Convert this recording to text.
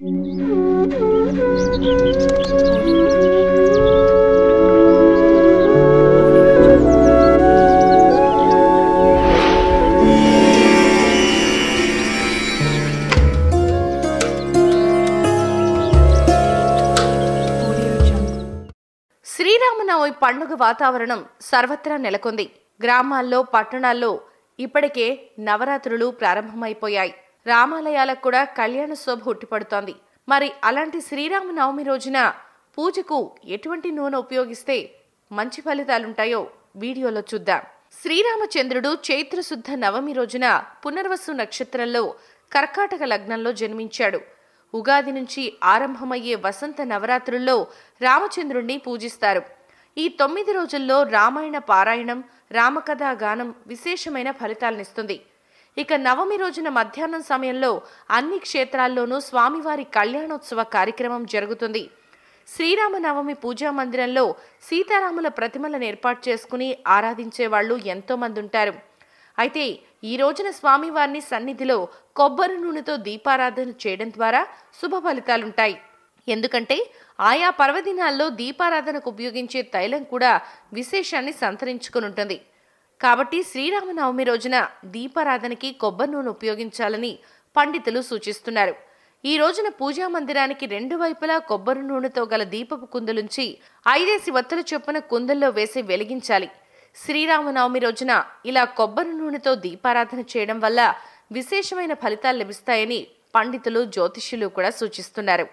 శ్రీరామనవమి పండుగ వాతావరణం సర్వత్రా నెలకొంది. గ్రామాల్లో పట్టణాల్లో ఇప్పటికే నవరాత్రులు ప్రారంభమైపోయాయి. రామాలయాలకు కూడా కళ్యాణ శోభ ఉట్టిపడుతోంది. మరి అలాంటి శ్రీరామనవమి రోజున పూజకు ఎటువంటి నూనె ఉపయోగిస్తే మంచి ఫలితాలుంటాయో వీడియోలో చూద్దాం. శ్రీరామచంద్రుడు చైత్రశుద్ధ నవమి రోజున పునర్వసు నక్షత్రంలో కర్కాటక లగ్నంలో జన్మించాడు. ఉగాది నుంచి ఆరంభమయ్యే వసంత నవరాత్రుల్లో రామచంద్రుణ్ణి పూజిస్తారు. ఈ తొమ్మిది రోజుల్లో రామాయణ పారాయణం రామకథా గానం విశేషమైన ఫలితాలనిస్తుంది. ఇక నవమి రోజున మధ్యాహ్నం సమయంలో అన్ని క్షేత్రాల్లోనూ స్వామివారి కళ్యాణోత్సవ కార్యక్రమం జరుగుతుంది. శ్రీరామనవమి పూజా మందిరంలో సీతారాముల ప్రతిమలను ఏర్పాటు చేసుకుని ఆరాధించే వాళ్ళు ఎంతోమంది ఉంటారు. అయితే ఈ రోజున స్వామివారిని సన్నిధిలో కొబ్బరి నూనెతో దీపారాధన చేయడం ద్వారా శుభ ఫలితాలుంటాయి. ఎందుకంటే ఆయా పర్వదినాల్లో దీపారాధనకు ఉపయోగించే తైలం కూడా విశేషాన్ని సంతరించుకుని ఉంటుంది. కాబట్టి శ్రీరామనవమి రోజున దీపారాధనకి కొబ్బరి నూనె ఉపయోగించాలని పండితులు సూచిస్తున్నారు. ఈ రోజున పూజా మందిరానికి రెండు వైపులా కొబ్బరి నూనెతో గల దీపపు కుందులుంచి ఐదేసి వత్తుల చొప్పున కుందుల్లో వేసి వెలిగించాలి. శ్రీరామనవమి రోజున ఇలా కొబ్బరి నూనెతో దీపారాధన చేయడం వల్ల విశేషమైన ఫలితాలు లభిస్తాయని పండితులు జ్యోతిష్యులు కూడా సూచిస్తున్నారు.